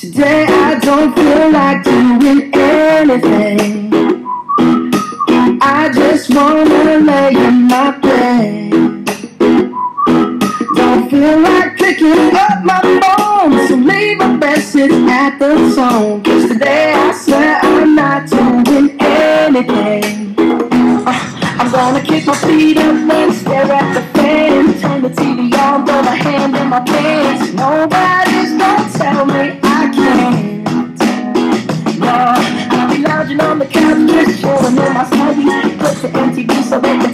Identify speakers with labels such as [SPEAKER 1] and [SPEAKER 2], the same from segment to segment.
[SPEAKER 1] Today I don't feel like doing anything. I just wanna lay in my bed. Don't feel like picking up my phone, so leave a message at the zone. Cause today I swear I'm not doing anything. Uh, I'm gonna kick my feet up and stare at the fan. Turn the TV on, throw my hand in my pants. Nobody's Cause the MTV so that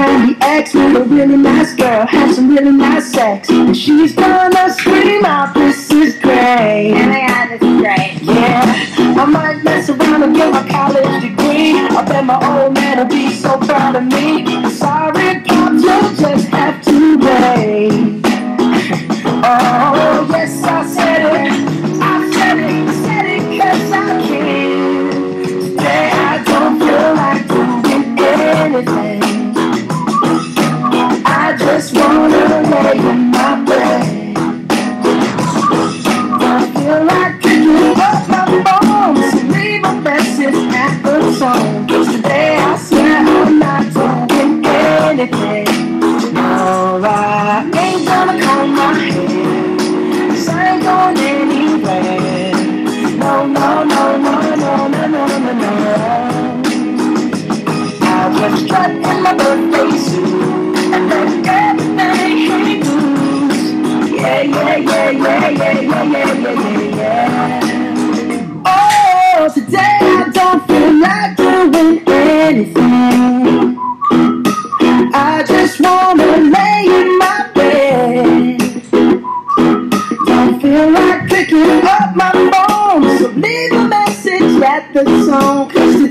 [SPEAKER 1] 90 a really nice girl, have some really nice sex. And she's gonna scream out, this is great.
[SPEAKER 2] And I had this great.
[SPEAKER 1] Yeah, I might mess around and get my college degree. I bet my old man will be so proud of me. I'm sorry. in my birthday suit. And. Yeah, yeah, yeah, yeah, yeah, yeah, yeah, yeah, yeah. Oh, today I don't feel like doing anything. I just wanna lay in my bed. Don't feel like picking up my phone, so leave a message at the tone. Cause